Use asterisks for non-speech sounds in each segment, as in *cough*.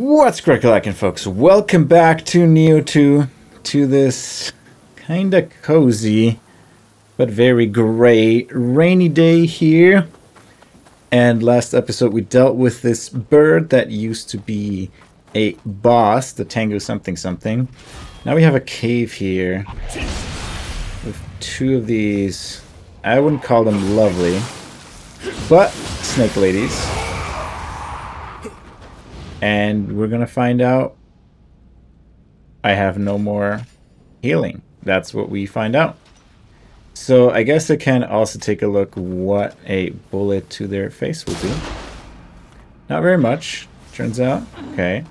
What's crackalackin' folks? Welcome back to Nioh 2, to this kinda cozy, but very gray, rainy day here. And last episode we dealt with this bird that used to be a boss, the Tengu something something. Now we have a cave here with two of these, I wouldn't call them lovely, but snake ladies and we're gonna find out I have no more healing. That's what we find out. So I guess I can also take a look what a bullet to their face will do. Not very much, turns out. Okay.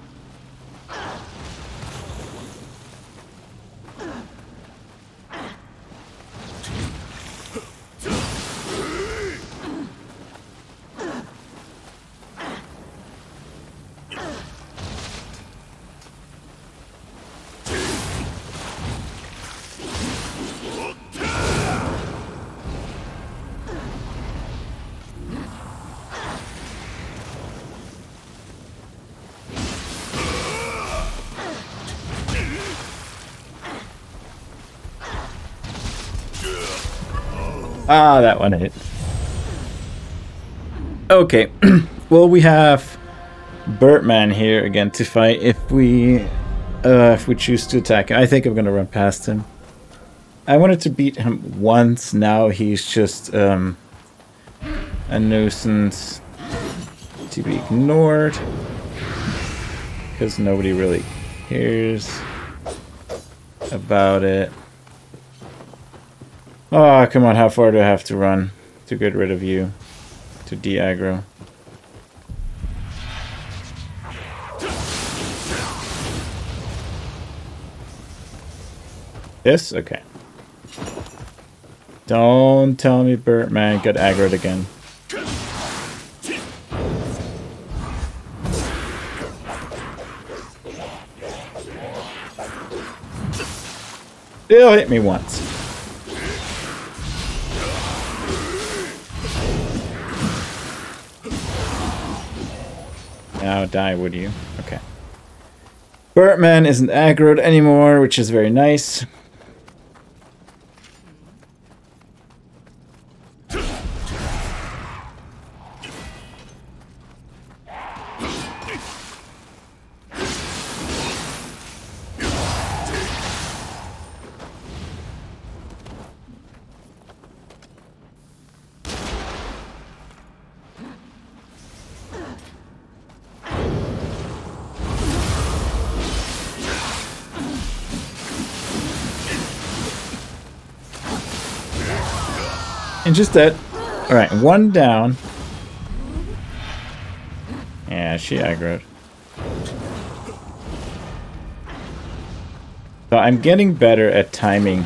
Ah, that one hit. Okay, *clears throat* well we have Birdman here again to fight if we uh, if we choose to attack. I think I'm gonna run past him. I wanted to beat him once, now he's just um, a nuisance to be ignored because nobody really cares about it. Oh, come on, how far do I have to run to get rid of you? To de-aggro. This? Okay. Don't tell me Birdman got aggroed again. It'll hit me once. Now die, would you? Okay. Birdman isn't aggroed anymore, which is very nice. Just that. Alright, one down. Yeah, she aggroed. So I'm getting better at timing.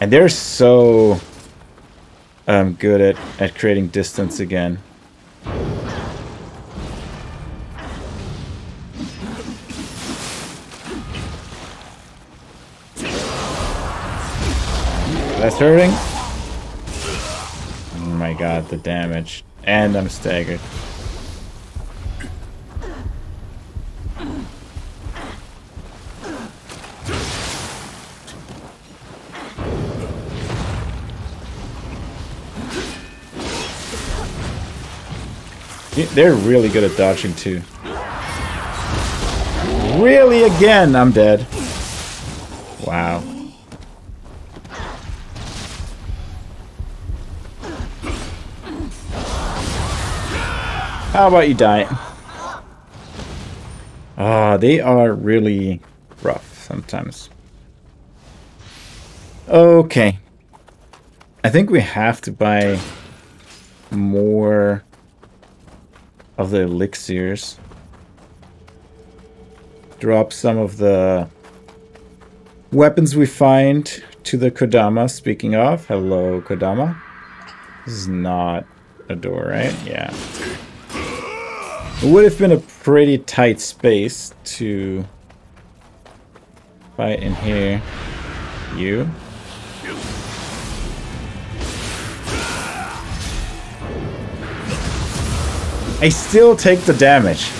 And they're so um, good at, at creating distance again. That's hurting. Oh my god, the damage. And I'm staggered. They're really good at dodging too. Really again, I'm dead. Wow. How about you die? Ah, they are really rough sometimes. Okay. I think we have to buy more of the elixirs. Drop some of the weapons we find to the Kodama. Speaking of, hello Kodama. This is not a door, right? Yeah. It would have been a pretty tight space to fight in here. You. I still take the damage.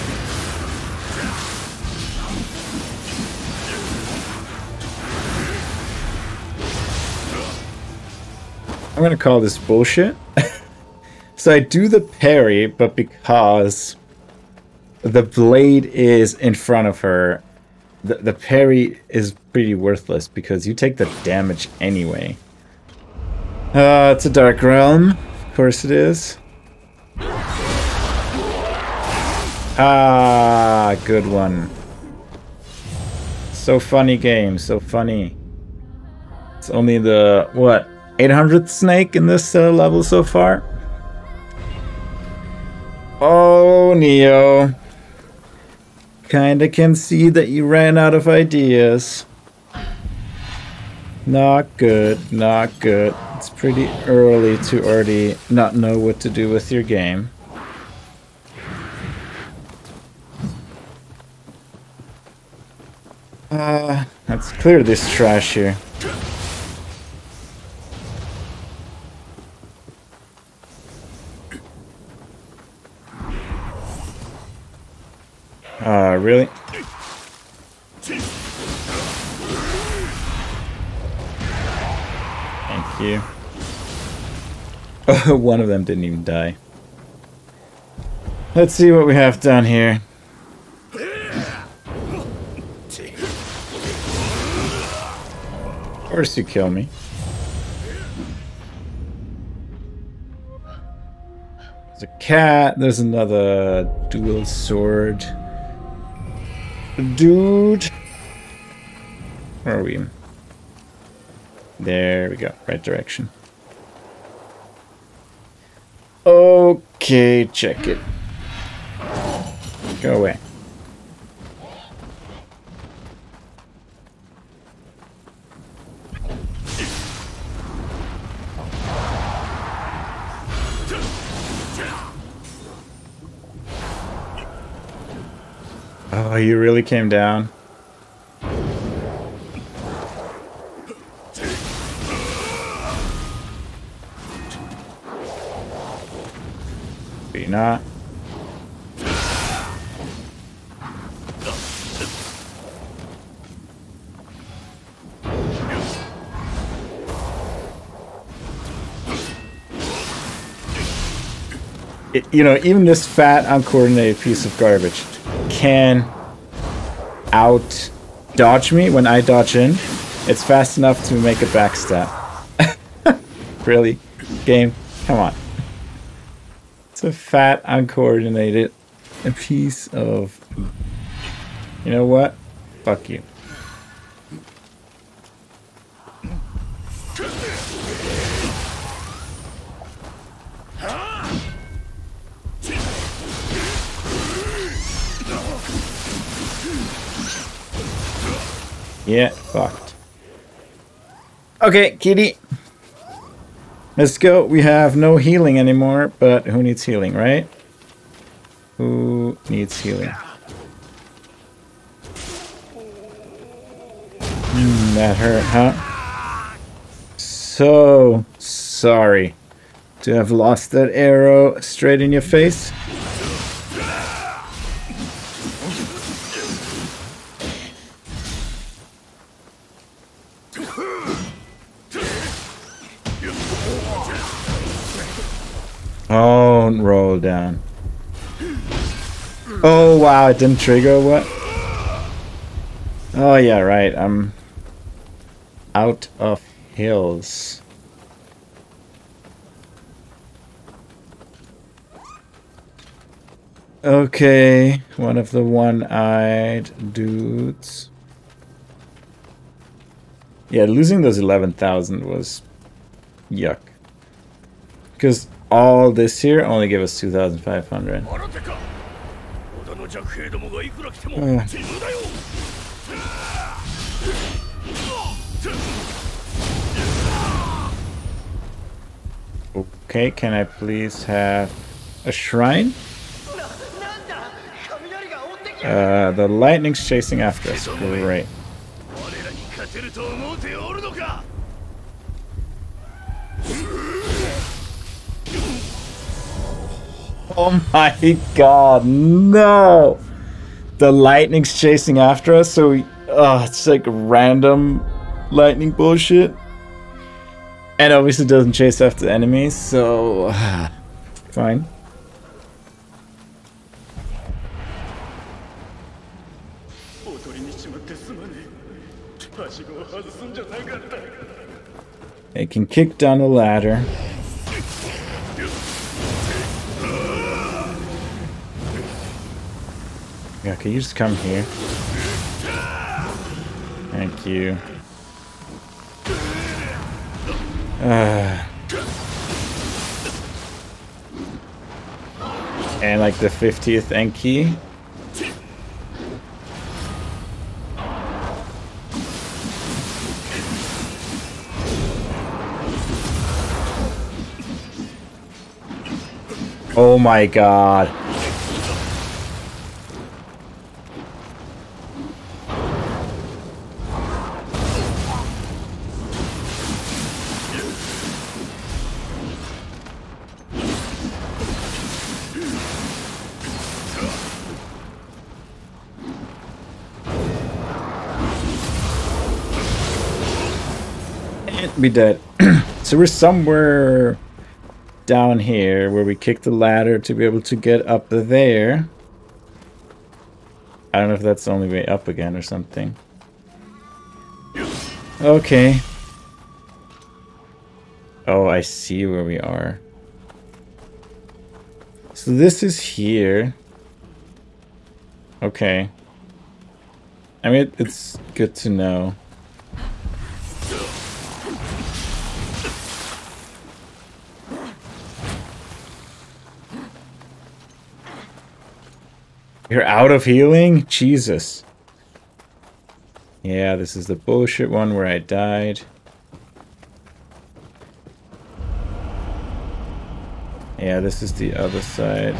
I'm gonna call this bullshit. *laughs* so I do the parry, but because the blade is in front of her, the, the parry is pretty worthless because you take the damage anyway. Uh, it's a Dark Realm. Of course it is. Ah, good one. So funny game, so funny. It's only the, what, 800th snake in this uh, level so far? Oh, Nioh. Kinda can see that you ran out of ideas. Not good, not good. It's pretty early to already not know what to do with your game. Uh, let's clear this trash here. Uh, really? Thank you. Oh, *laughs* one of them didn't even die. Let's see what we have down here. Of course you kill me. There's a cat, there's another dual sword. Dude. Where are we? There we go. Right direction. Okay, check it. Go away. Oh, you really came down? Be not. It, you know, even this fat, uncoordinated piece of garbage can out dodge me when I dodge in. It's fast enough to make a backstab. *laughs* really? Game? Come on. It's a fat, uncoordinated a piece of... You know what? Fuck you. Yeah, fucked. Okay, kitty. Let's go. We have no healing anymore, but who needs healing, right? Who needs healing? Mm, that hurt, huh? So sorry to have lost that arrow straight in your face. Don't roll down. Oh wow, it didn't trigger what? Oh yeah, right. I'm out of hills. Okay, one of the one-eyed dudes. Yeah, losing those 11,000 was yuck. Because all this here only gave us 2,500. Uh. Okay, can I please have a shrine? Uh, the lightning's chasing after us. Great. Oh my god, no! The lightning's chasing after us, so we, oh, it's like random lightning bullshit. And obviously doesn't chase after enemies, so *sighs* fine. They can kick down the ladder. Yeah, can you just come here? Thank you. Uh. And like the 50th Enki. Oh my god. be dead. *clears throat* so we're somewhere down here where we kick the ladder to be able to get up there. I don't know if that's the only way up again or something. Okay. Oh, I see where we are. So this is here. Okay. I mean, it's good to know. You're out of healing? Jesus. Yeah, this is the bullshit one where I died. Yeah, this is the other side.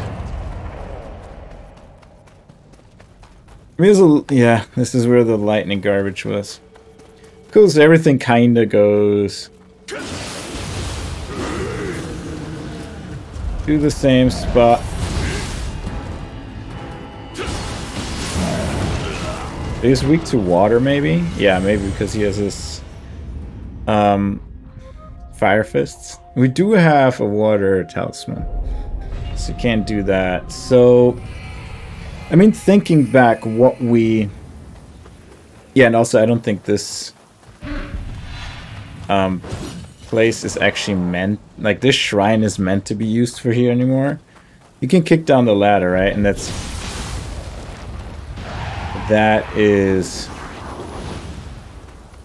I mean, a, yeah, this is where the lightning garbage was. Cool, so everything kinda goes... To the same spot. He's weak to water, maybe? Yeah, maybe because he has his um, fire fists. We do have a water talisman, so you can't do that. So, I mean, thinking back, what we... Yeah, and also I don't think this um, place is actually meant... Like, this shrine is meant to be used for here anymore. You can kick down the ladder, right? And that's that is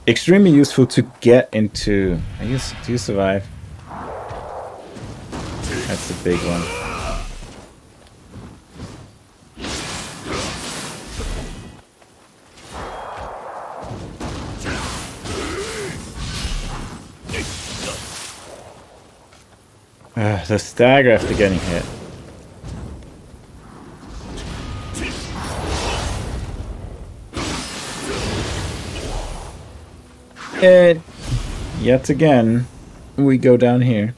extremely useful to get into. I guess, do you survive? That's the big one. Uh, the stagger after getting hit. And yet again, we go down here.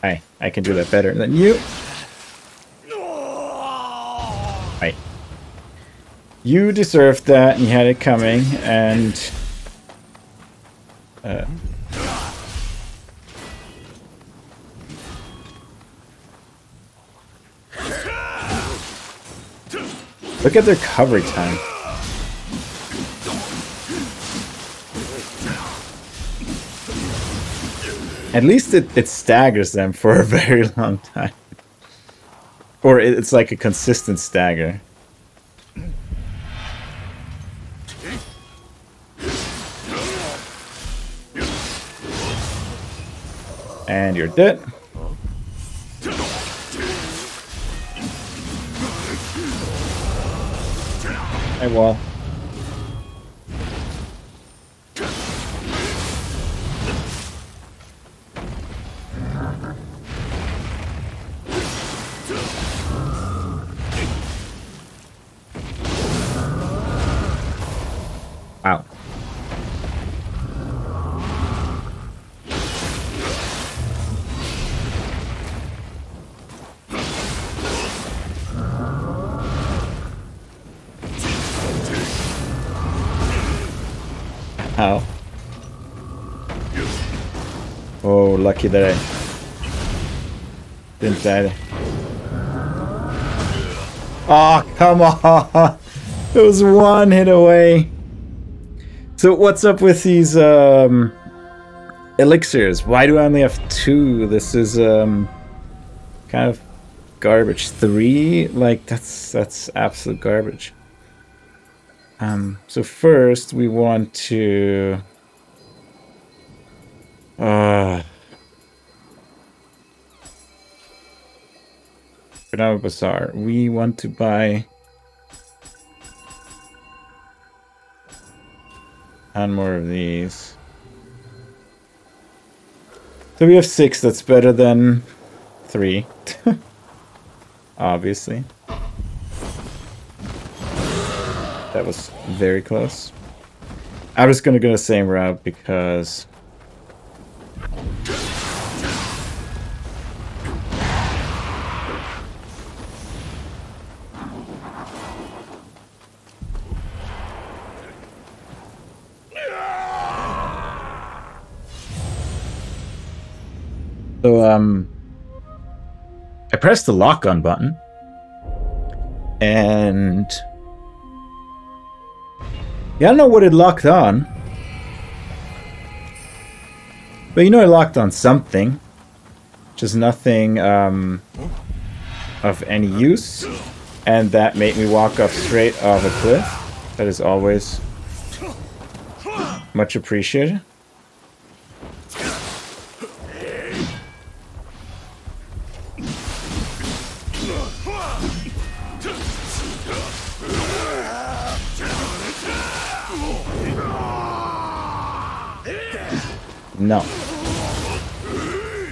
Hi, I can do that better than you. Hi. You deserved that, and you had it coming, and... Uh, Look at their cover time. At least it, it staggers them for a *laughs* very long time. Or it's like a consistent stagger. And you're dead. Hey, wall. Didn't die. Oh, come on! It was one hit away. So what's up with these um, elixirs? Why do I only have two? This is um, kind of garbage. Three? Like, that's, that's absolute garbage. Um, so first we want to... Uh, Kodama Bazaar. We want to buy... And more of these. So we have six, that's better than three. *laughs* Obviously. That was very close. I was gonna go the same route because I pressed the lock on button and yeah, I don't know what it locked on. But you know it locked on something. Just nothing um, of any use. And that made me walk up straight off a cliff. That is always much appreciated.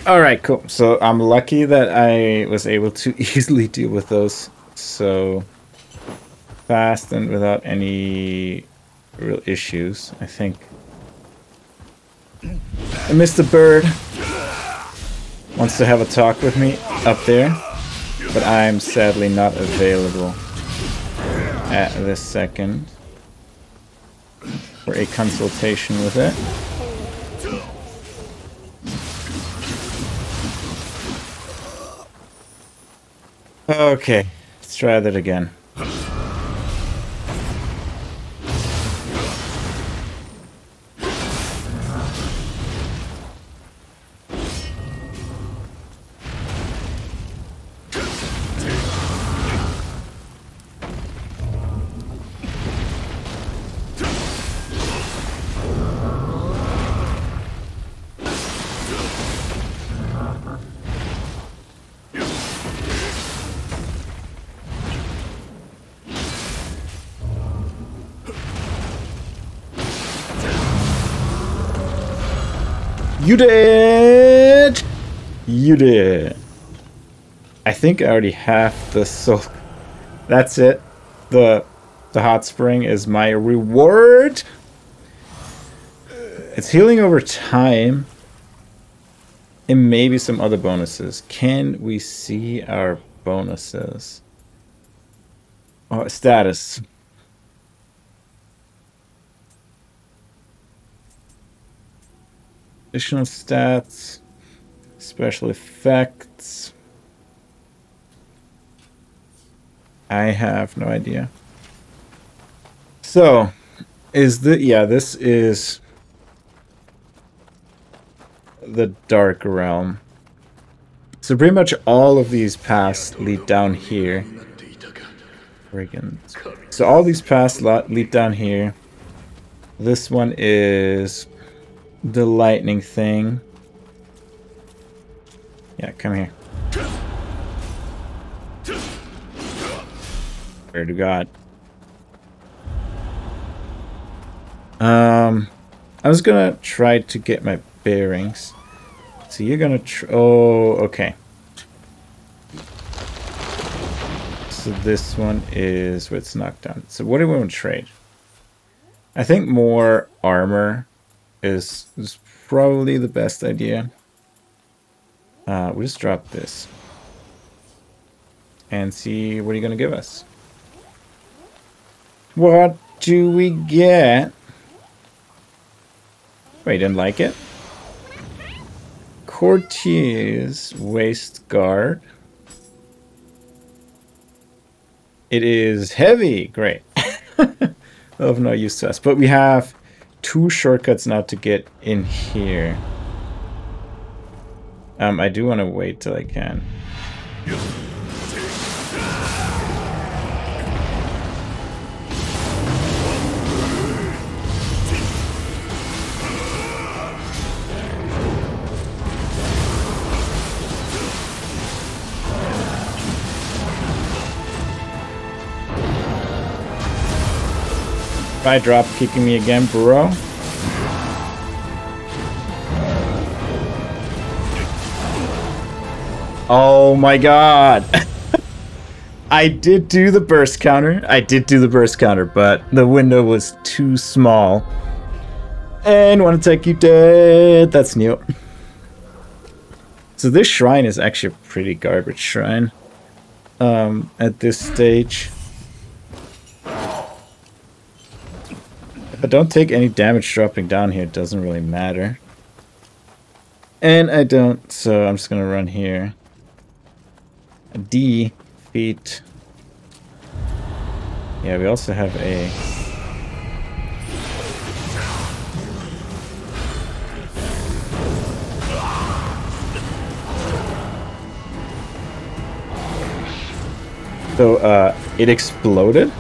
Alright, cool. So I'm lucky that I was able to *laughs* easily deal with those so fast and without any real issues, I think. Mr. Bird wants to have a talk with me up there, but I'm sadly not available at this second for a consultation with it. Okay, let's try that again. You did! You did. I think I already have the soul. That's it. The the hot spring is my reward. It's healing over time. And maybe some other bonuses. Can we see our bonuses? Oh, status. Additional stats, special effects. I have no idea. So, is the yeah, this is the Dark Realm. So pretty much all of these paths lead down here. Brigands. So all these paths lead down here. This one is the lightning thing. Yeah, come here. Where to God. Um, I was gonna try to get my bearings. So you're gonna oh, okay. So this one is what's knocked down. So what do we want to trade? I think more armor is, is probably the best idea. Uh, we'll just drop this. And see what are you going to give us. What do we get? Wait, didn't like it? Courtier's waist guard. It is heavy. Great. *laughs* of no use to us. But we have two shortcuts now to get in here. Um, I do want to wait till I can. Try drop kicking me again, bro. Oh my god. *laughs* I did do the burst counter. I did do the burst counter, but the window was too small. And want to take you dead. That's new. So this shrine is actually a pretty garbage shrine. Um, at this stage. If I don't take any damage dropping down here, it doesn't really matter. And I don't, so I'm just gonna run here. D feet. Yeah, we also have a So, uh, it exploded?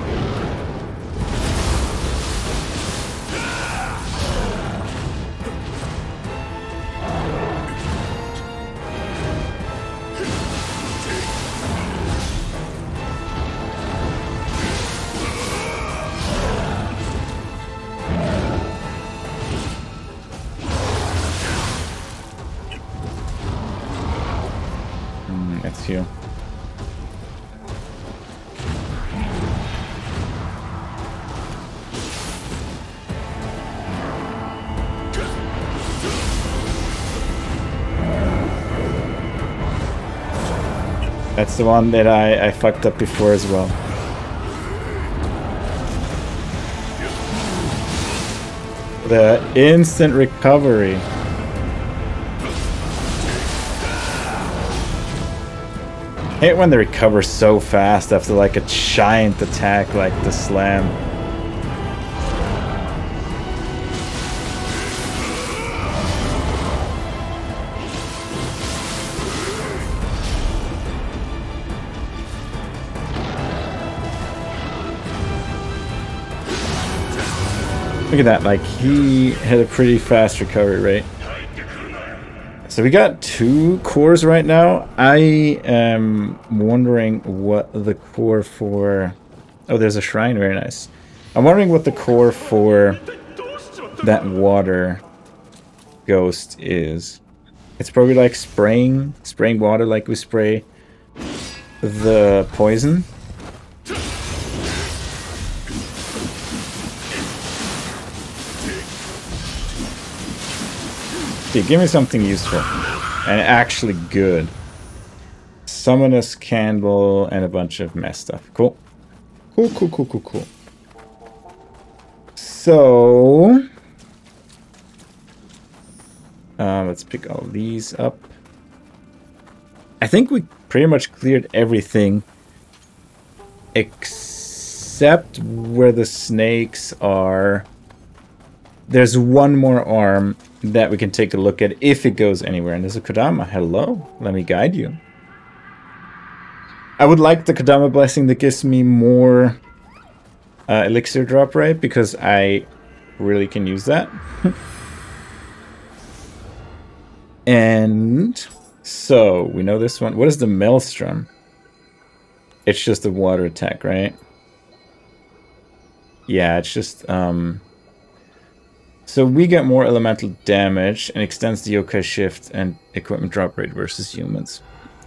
The one that I, I fucked up before as well. The instant recovery. hate when they recover so fast after like a giant attack like the slam. Look at that, like he had a pretty fast recovery rate. So we got two cores right now. I am wondering what the core for... Oh, there's a shrine, very nice. I'm wondering what the core for that water ghost is. It's probably like spraying, spraying water like we spray the poison. Okay, give me something useful. And actually good. Summoner's candle and a bunch of mess stuff. Cool. Cool, cool, cool, cool, cool. So... Uh, let's pick all these up. I think we pretty much cleared everything except where the snakes are. There's one more arm that we can take a look at if it goes anywhere. And there's a Kodama. Hello. Let me guide you. I would like the Kodama Blessing that gives me more uh, elixir drop rate because I really can use that. *laughs* and so we know this one. What is the Maelstrom? It's just a water attack, right? Yeah, it's just um so we get more elemental damage and extends the yokai shift and equipment drop rate versus humans.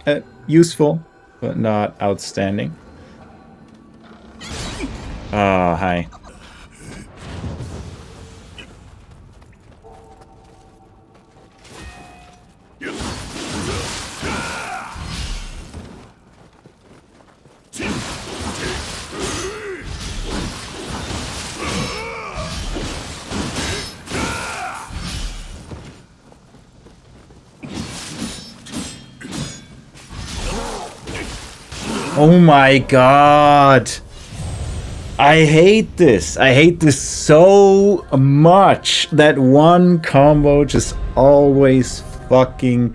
Uh, useful, but not outstanding. Ah, hi. Oh my god. I hate this. I hate this so much. That one combo just always fucking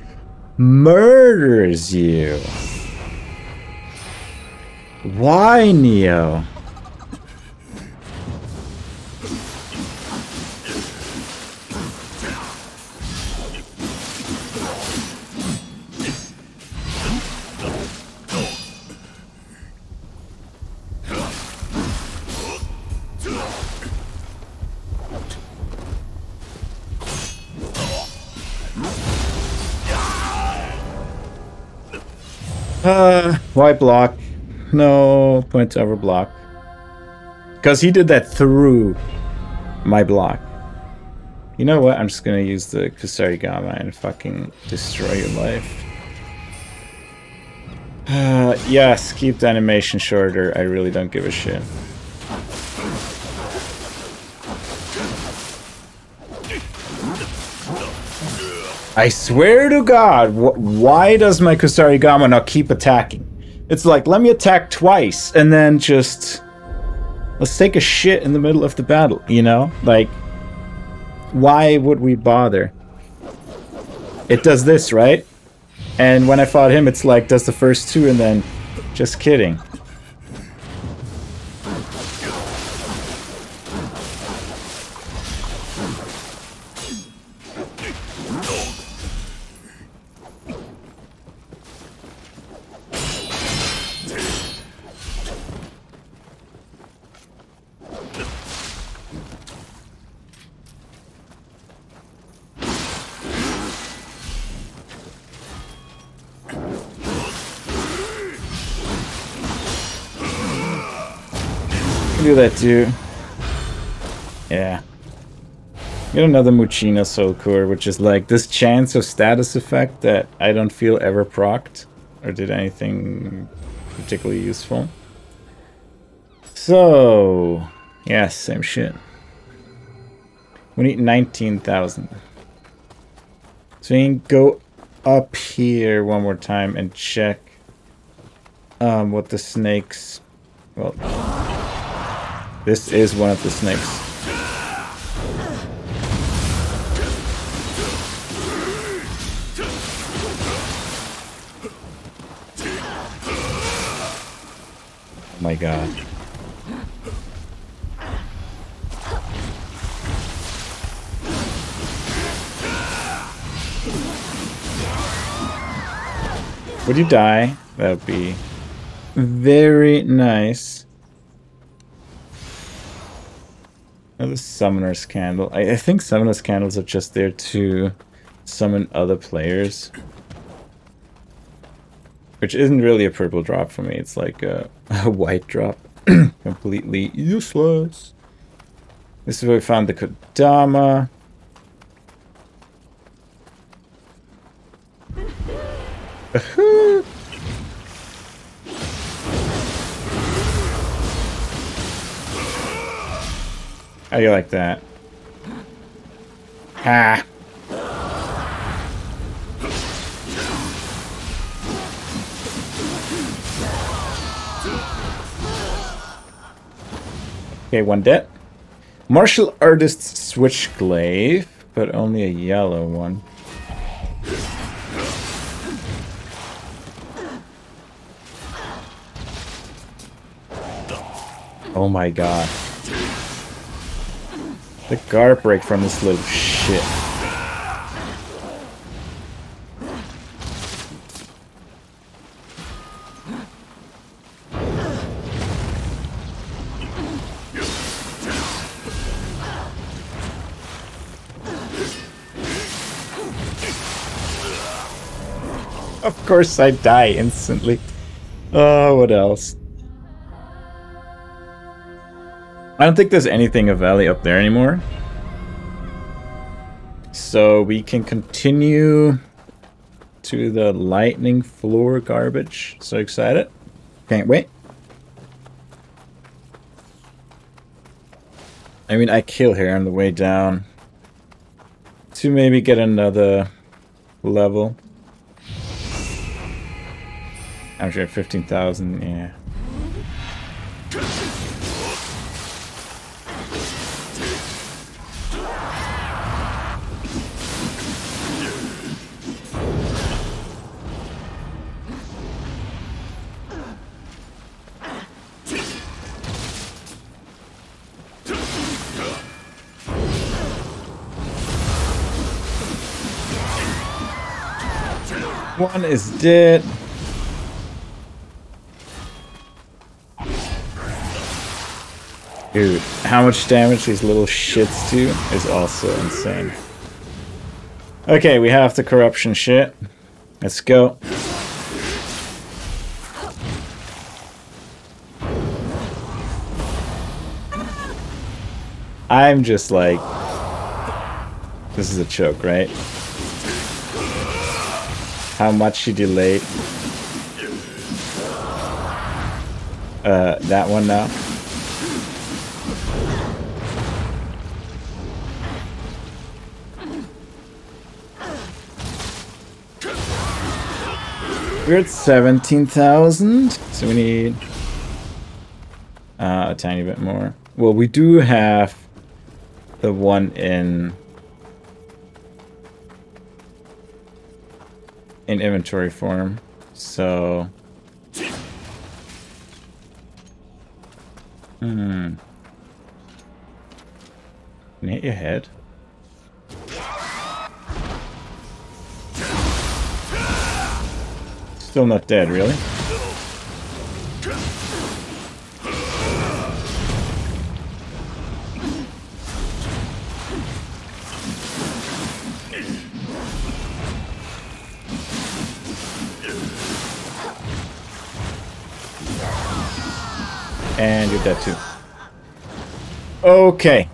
murders you. Why, Nioh? Uh, why block? No point to ever block. Because he did that through my block. You know what? I'm just gonna use the Kusarigama and fucking destroy your life. Uh, yes, keep the animation shorter. I really don't give a shit. I swear to God, wh why does my Kusarigama not keep attacking? It's like, let me attack twice, and then just... Let's take a shit in the middle of the battle, you know? Like, why would we bother? It does this, right? And when I fought him, it's like, does the first two, and then... Just kidding. That too. Yeah. Get another Mujina Soul Core, which is like this chance of status effect that I don't feel ever procced or did anything particularly useful. So, yeah, same shit. We need 19,000. So we can go up here one more time and check um, what the snakes... Well, this is one of the snakes. Oh my god. Would you die? That would be very nice. Oh, the Summoner's Candle. I, I think Summoner's Candles are just there to summon other players. Which isn't really a purple drop for me. It's like a, *laughs* a white drop. *clears throat* Completely useless. This is where we found the Kodama. *laughs* How do you like that? Ha! Okay, one dead. Martial Artist's Switchglaive, but only a yellow one. Oh my god. The guard break from this little shit. Of course I die instantly. Oh, what else? I don't think there's anything of value up there anymore. So we can continue to the lightning floor garbage. So excited. Can't wait. I mean, I kill here on the way down to maybe get another level. I'm sure 15,000, yeah. One is dead. Dude, how much damage these little shits do is also insane. Okay, we have the corruption shit. Let's go. I'm just like... This is a choke, right? How much she delayed. Uh, that one now. We're at 17,000, so we need uh, a tiny bit more. Well, we do have the one in in inventory form, so hmm. Can hit your head? Still not dead, really? You're dead too. Okay.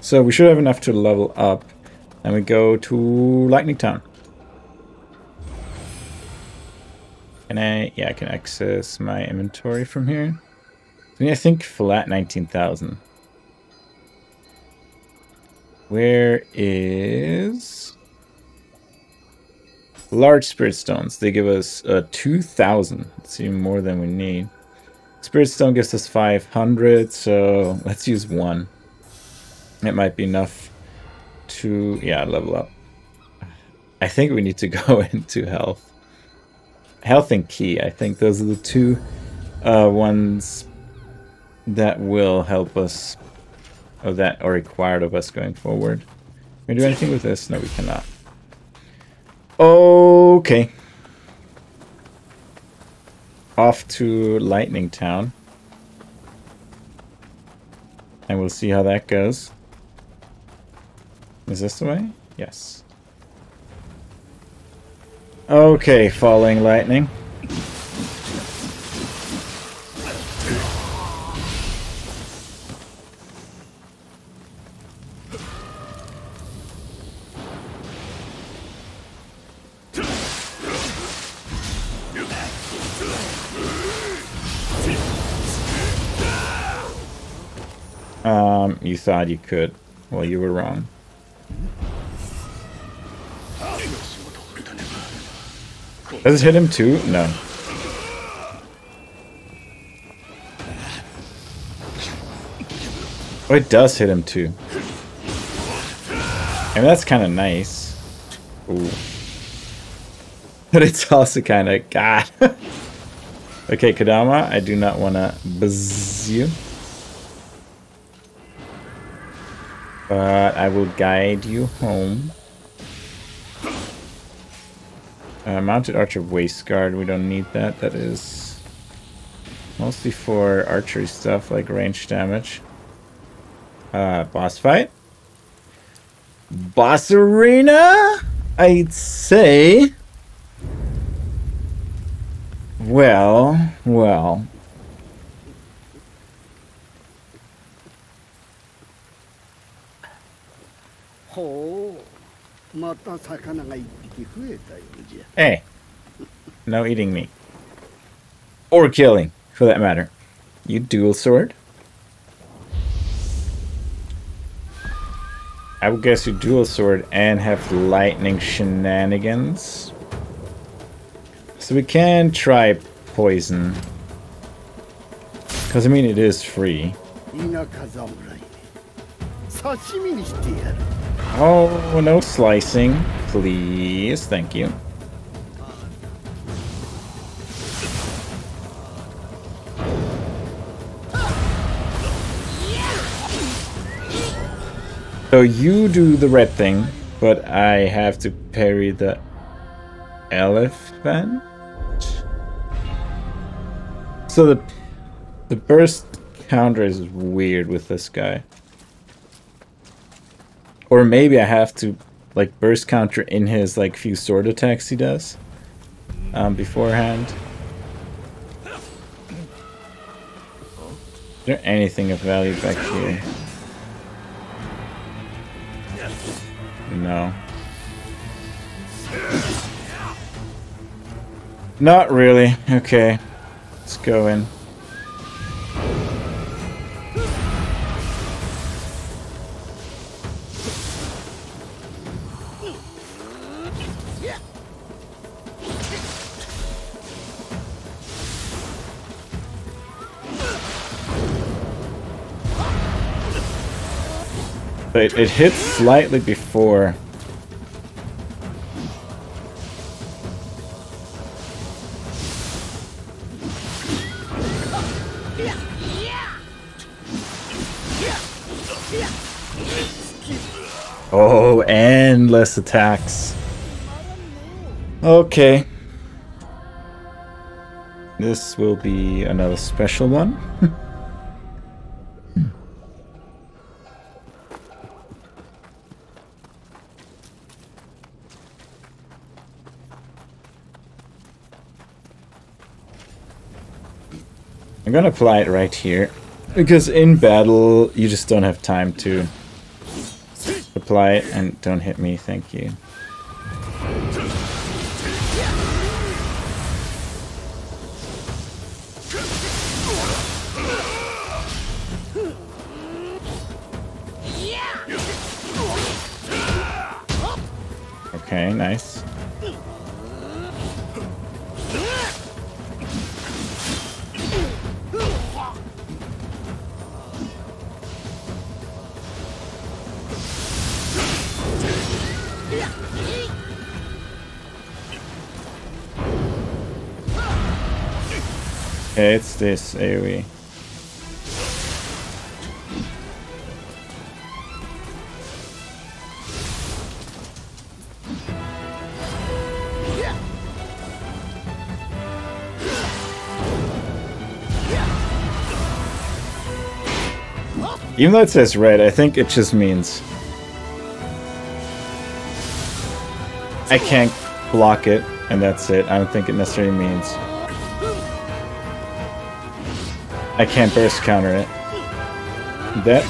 So we should have enough to level up. And we go to Lightning Town. Can I, yeah, I can access my inventory from here. I think flat 19,000. Where is... Large Spirit Stones. They give us uh, 2,000. It's even more than we need. Spirit Stone gives us 500, so let's use one. It might be enough to, yeah, level up. I think we need to *laughs* go into health health and key, I think those are the two uh, ones that will help us, or that are required of us going forward. Can we do anything with this? No, we cannot. Okay. Off to Lightning Town. And we'll see how that goes. Is this the way? Yes. Okay, falling lightning. You thought you could. Well, you were wrong. Does it hit him too? No. Oh, it does hit him too. And that's kind of nice. Ooh. *laughs* But it's also kind of... God. *laughs* okay, Kodama, I do not want to buzz you. But I will guide you home. Uh, mounted archer waist guard, we don't need that. That is mostly for archery stuff like range damage. Uh, boss fight. Boss arena, I'd say. Well, well. Oh. Hey, no eating me. Or killing, for that matter. You dual sword? I would guess you dual sword and have lightning shenanigans. So we can try poison. Because, I mean, it is free. Oh, no slicing. Please, thank you. So you do the red thing, but I have to parry the elephant? So the, the burst counter is weird with this guy. Or maybe I have to like burst counter in his like few sword attacks he does um, beforehand. Is there anything of value back here? No. Not really. Okay. Let's go in. It, it hits slightly before. Oh, endless attacks. Okay. This will be another special one. *laughs* I'm gonna apply it right here. Because in battle, you just don't have time to apply it and don't hit me, thank you. Okay, nice. This AoE. Even though it says red, I think it just means I can't block it, and that's it. I don't think it necessarily means I can't burst counter it. That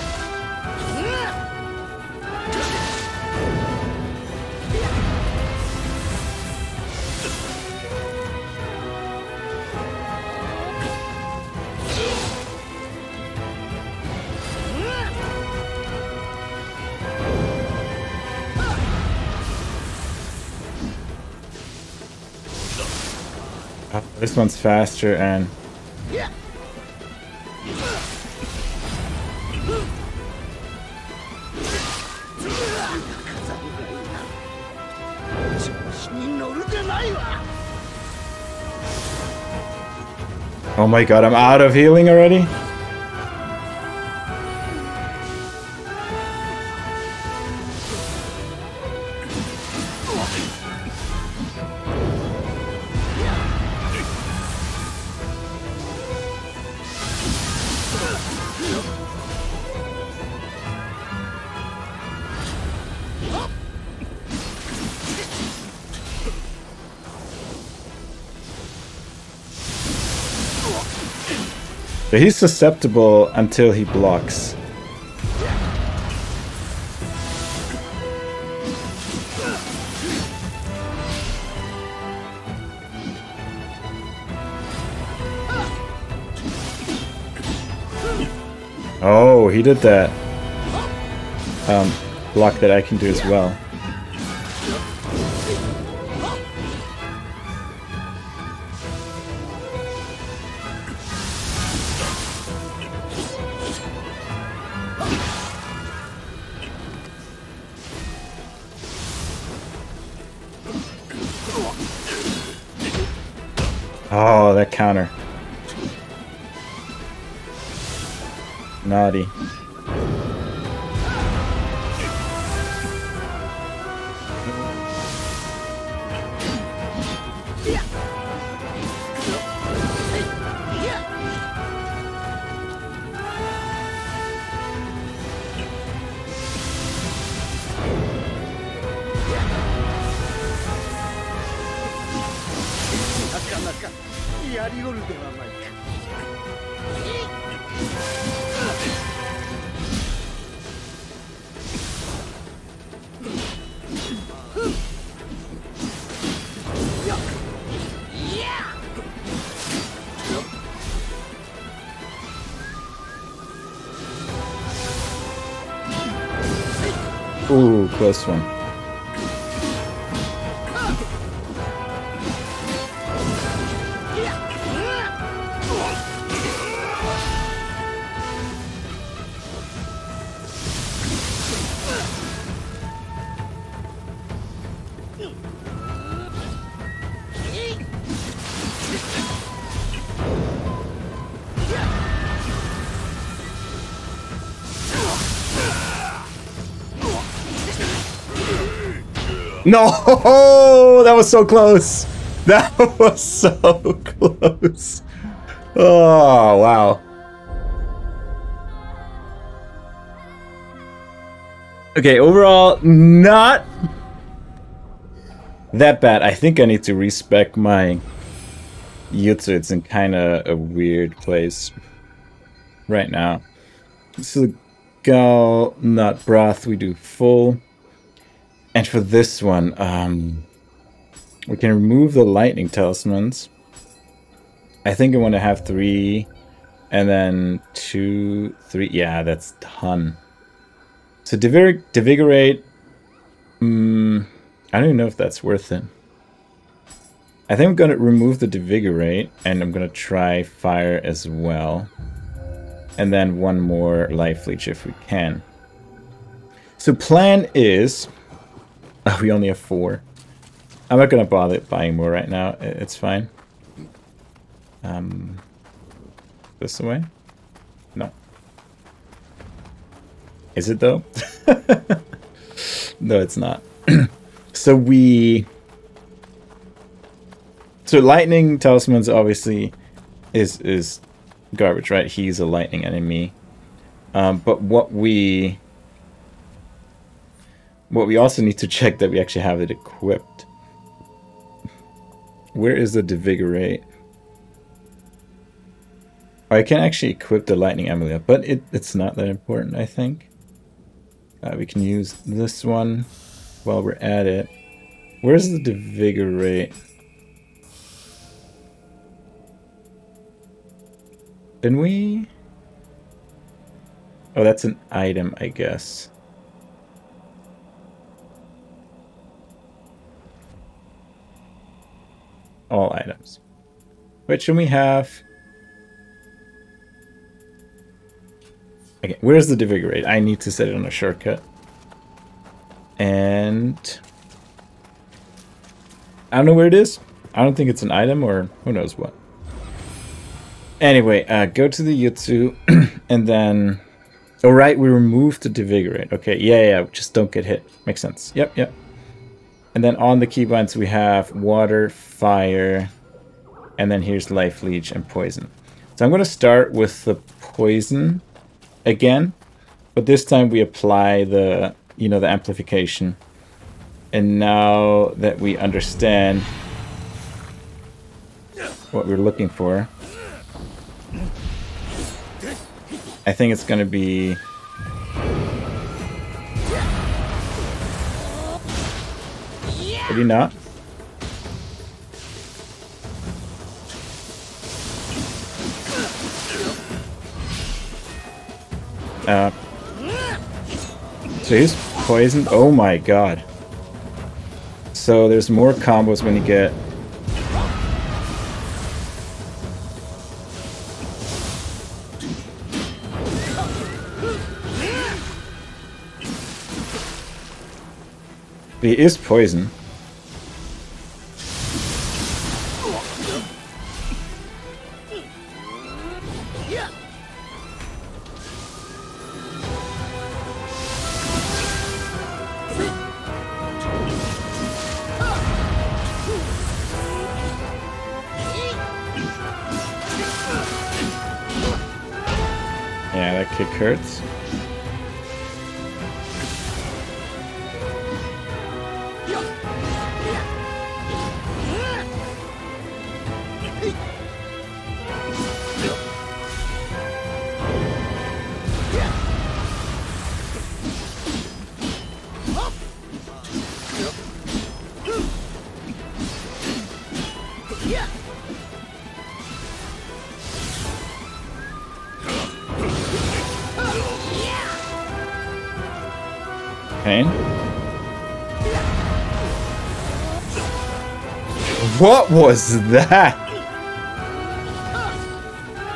This one's faster and my god, I'm out of healing already? He's susceptible until he blocks. Oh, he did that. Um, block that I can do as well. Close one. *laughs* No, that was so close. That *laughs* was so close. Oh, wow. Okay, overall, not that bad. I think I need to respec my Jutsu. It's in kind of a weird place right now. So, Gal, not broth, we do full. And for this one, um, we can remove the lightning talismans. I think I want to have three, and then two, three. Yeah, that's ton. So devig devigorate. Um, I don't even know if that's worth it. I think I'm gonna remove the devigorate, and I'm gonna try fire as well, and then one more life leech if we can. So plan is *laughs* we only have four. I'm not gonna bother buying more right now. It's fine. Um, this way? No. Is it though? *laughs* no, it's not. *clears throat* so we. So lightning talismans obviously is is garbage, right? He's a lightning enemy. Um, but what we what we also need to check that we actually have it equipped. Where is the Devigorate? Oh, I can actually equip the Lightning Amulet, but it, it's not that important, I think. Uh, we can use this one while we're at it. Where's the Devigorate? Didn't we? Oh, that's an item, I guess. All items. Wait, should we have... Okay, where's the Devigorate? I need to set it on a shortcut. And... I don't know where it is. I don't think it's an item or who knows what. Anyway, uh, go to the Jutsu *clears throat* and then... Oh, right, we removed the Devigorate. Okay, yeah, yeah, just don't get hit. Makes sense. Yep, yep. And then on the keybinds we have water, fire, and then here's life leech and poison. So I'm going to start with the poison again, but this time we apply the, you know, the amplification. And now that we understand what we're looking for, I think it's going to be Maybe not. Uh, so he's poisoned. Oh my god. So there's more combos when you get He is poison. What was that?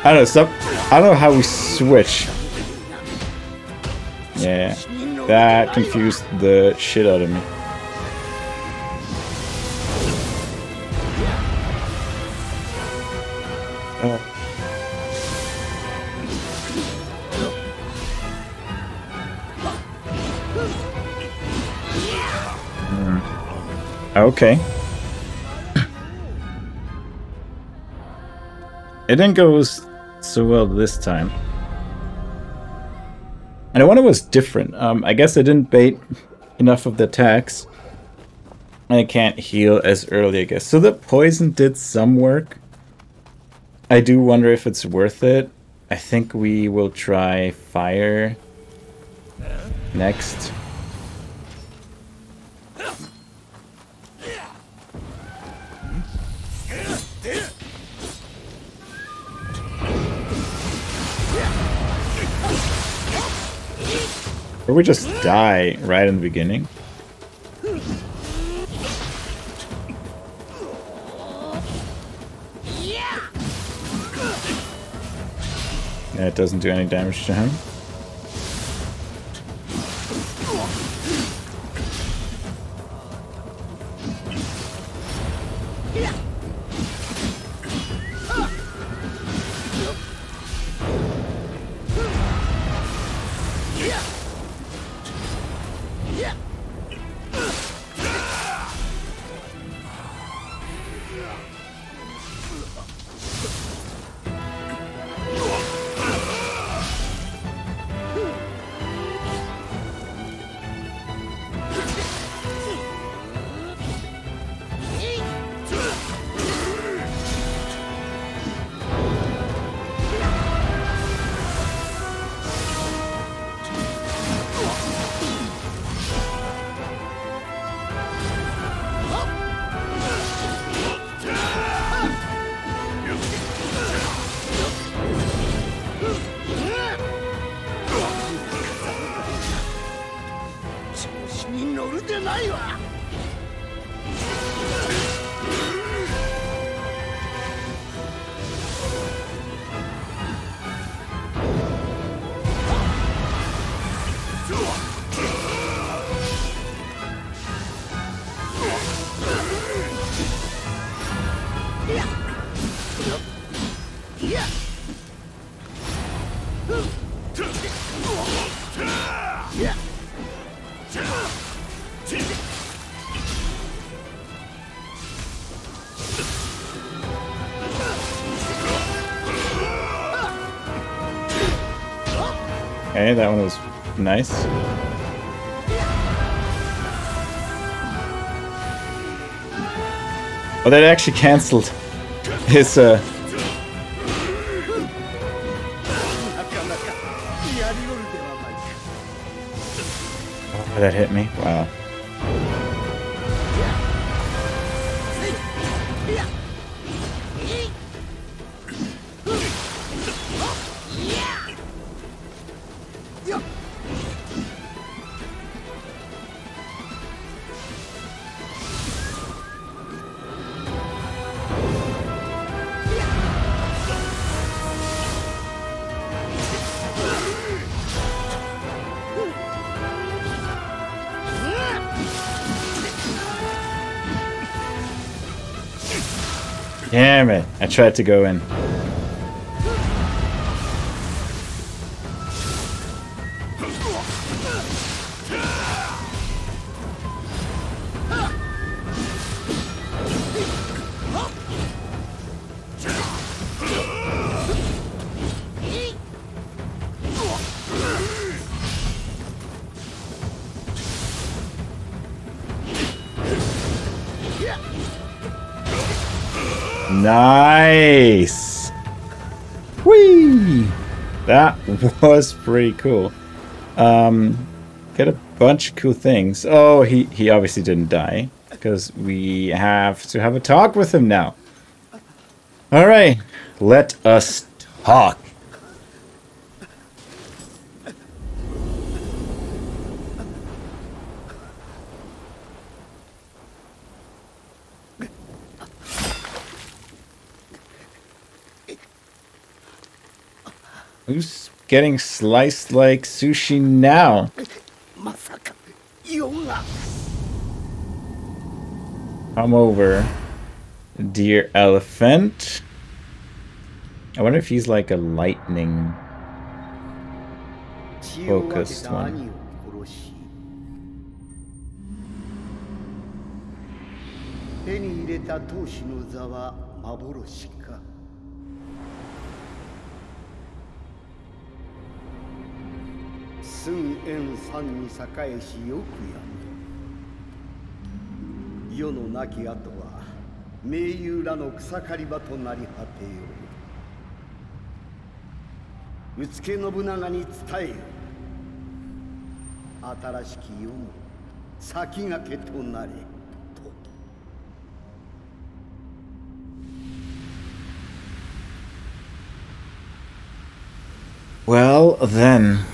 I don't know, stop. I don't know how we switch. Yeah, that confused the shit out of me. Oh. Hmm. Okay. It didn't go so well this time. And I wonder what's different. Um, I guess I didn't bait enough of the attacks. And I can't heal as early, I guess. So the poison did some work. I do wonder if it's worth it. I think we will try fire next. Or we just die right in the beginning. Yeah, it doesn't do any damage to him. Okay, that one was nice. Oh, that actually cancelled *laughs* his, uh... Oh, that hit me? Wow. Tried to go in. Was pretty cool. Um, get a bunch of cool things. Oh, he, he obviously didn't die. Because we have to have a talk with him now. Alright, let us talk. getting sliced like sushi now. Come over, dear elephant. I wonder if he's like a lightning focused one. 寸円山に栄えしよくやめ世の亡き後は名優らの草刈り場となり果てよう。宇助信長に伝えよ。新しき世の先駆けとなれ。と Well, then.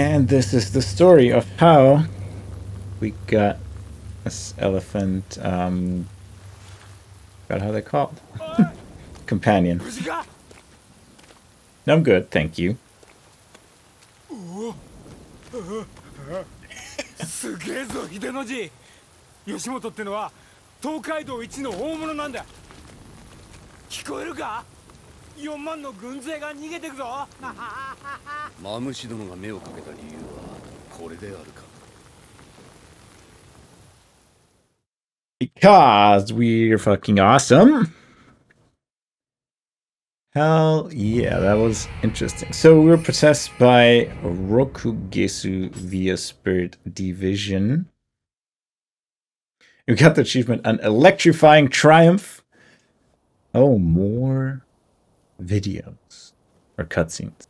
And this is the story of how we got this elephant, um, got how they're called. *laughs* Companion. 無事か No, I'm good, thank you. すげえぞ秀の字吉本ってのは東海道一の大物なんだ聞こえるか 4万の軍勢が逃げてくぞ*laughs* マムシ殿が目をかけた理由はこれであるか Because we're fucking awesome. Hell yeah, that was interesting. So we were possessed by Rokugesu via Spirit Division. We got the achievement An Electrifying Triumph. Oh, more videos or cutscenes.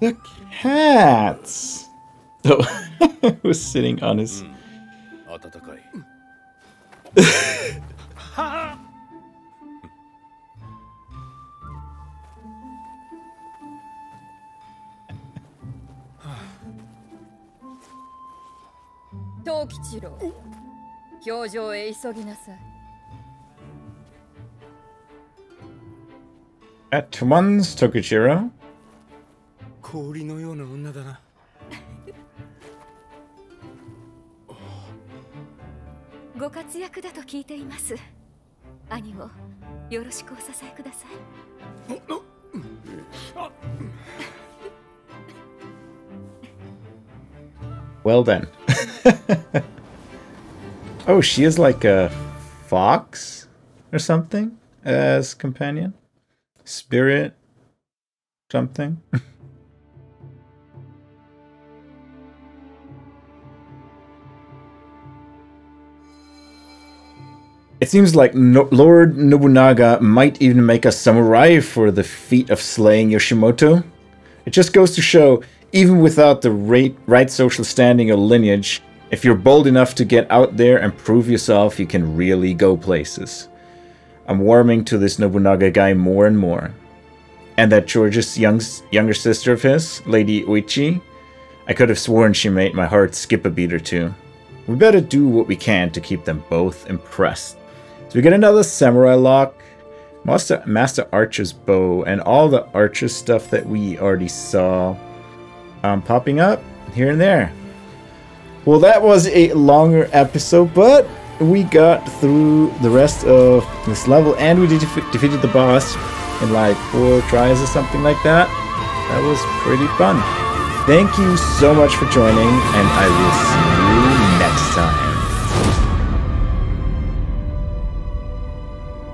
The cats. *laughs* Oh, *laughs* was sitting on his. Hmm. *laughs* 藤吉郎。表情へ急ぎなさい。At once, Tokuchiro. 氷のような女だな。*laughs* ご活躍だと聞いています。兄をよろしくお支えください。Well then. *laughs* oh, she is like a fox or something as companion? Spirit something? *laughs* It seems like no- Lord Nobunaga might even make a samurai for the feat of slaying Yoshimoto. It just goes to show, even without the right, right social standing or lineage, if you're bold enough to get out there and prove yourself, you can really go places. I'm warming to this Nobunaga guy more and more. And that George's young, younger sister of his, Lady Oichi, I could have sworn she made my heart skip a beat or two. We better do what we can to keep them both impressed. So we get another samurai lock, Master, Master Archer's bow, and all the archer stuff that we already saw um, popping up here and there. Well, that was a longer episode, but we got through the rest of this level and we defe defeated the boss in like four tries or something like that. That was pretty fun. Thank you so much for joining, and I will see you next time.